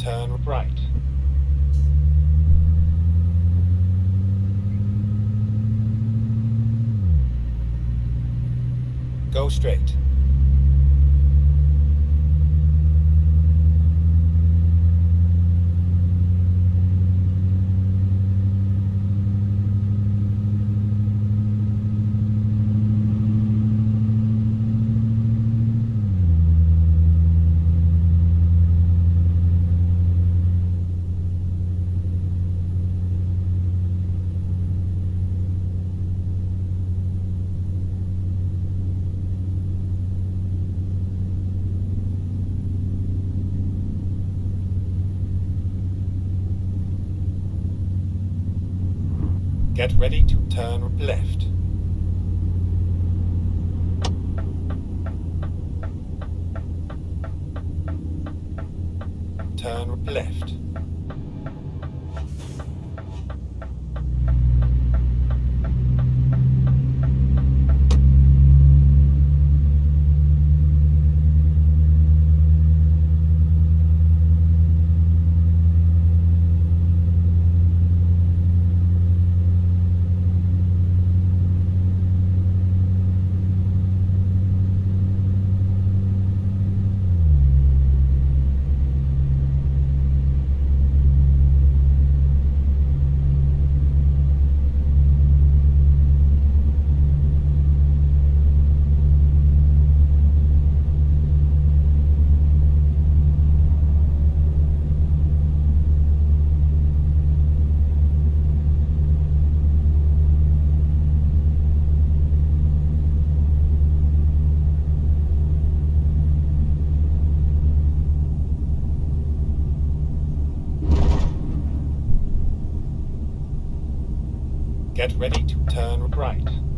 turn right. Go straight. turn left. ready to turn right.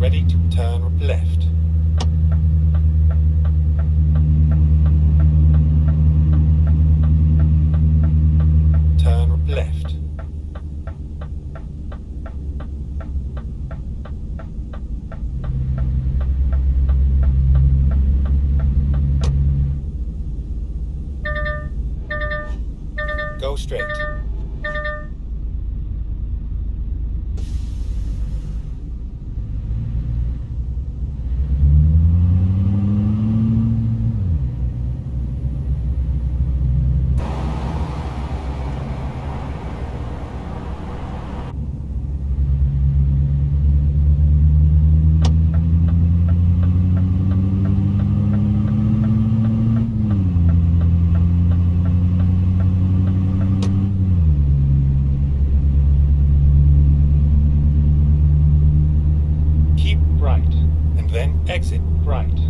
ready to turn left. exit right.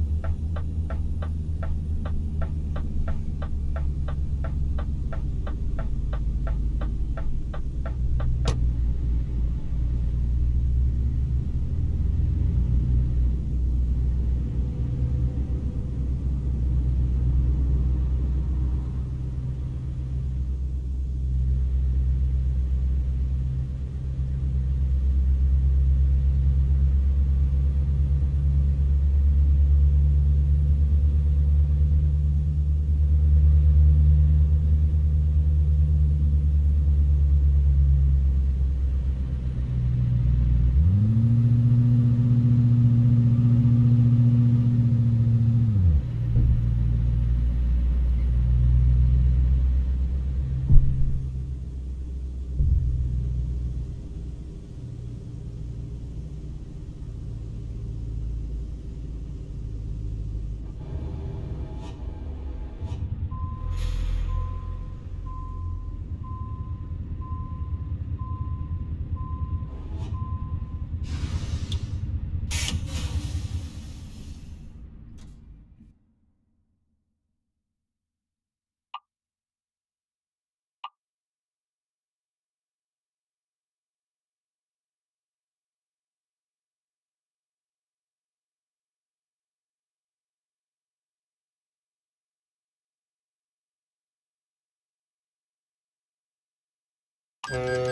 Mm-hmm.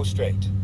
Go straight.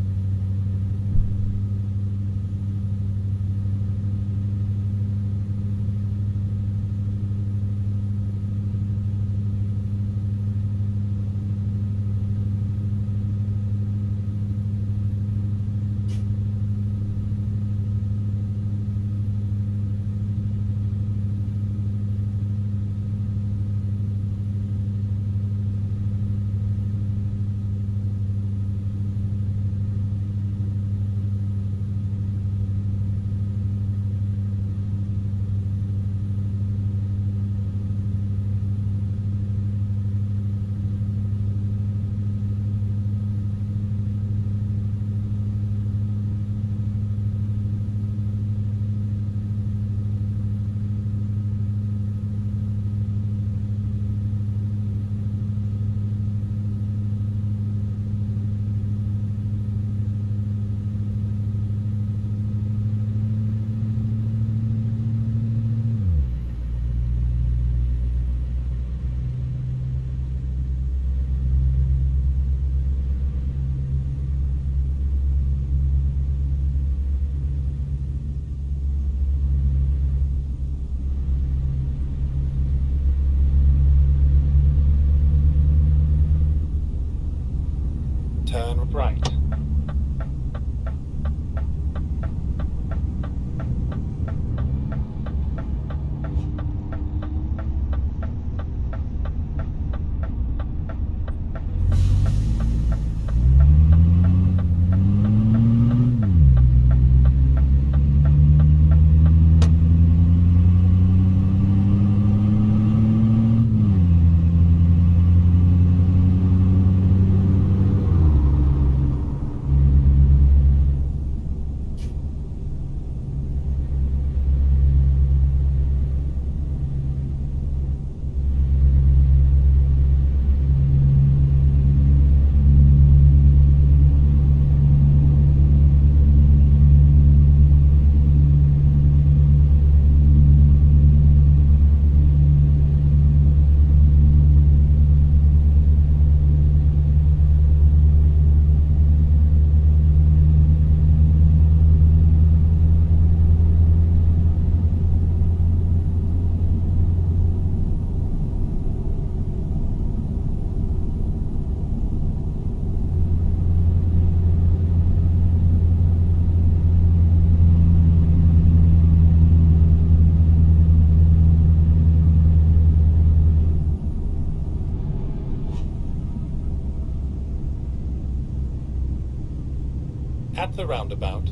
The roundabout,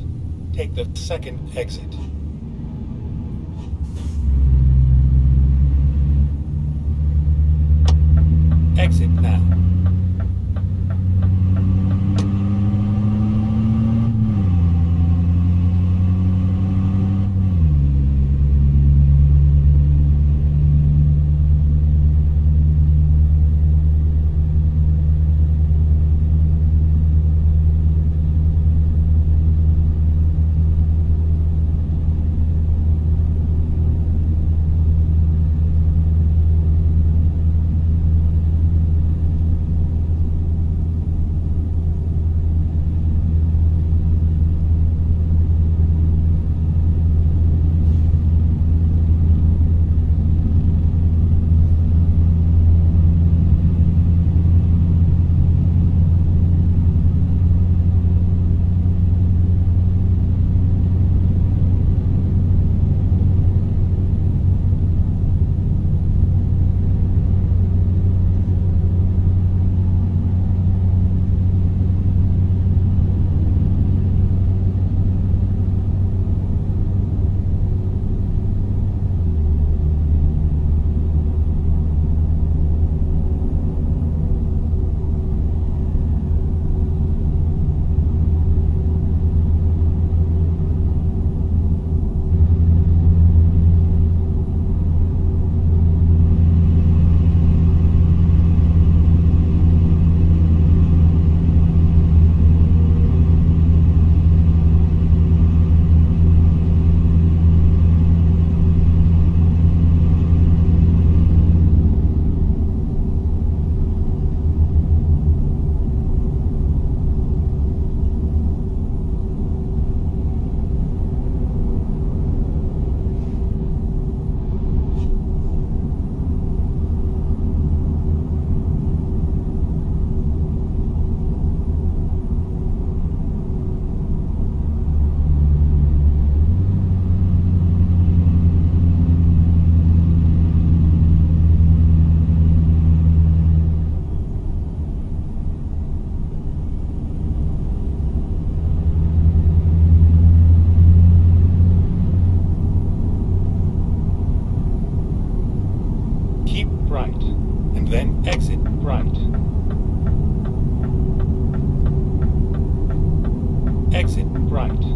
take the second exit. Exit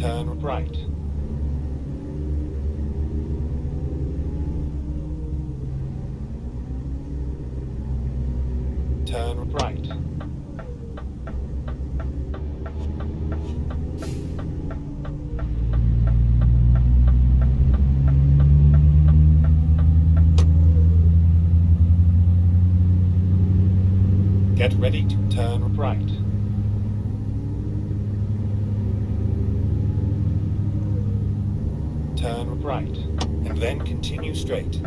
turn right. Turn right. Get ready to turn right. Turn right, and then continue straight.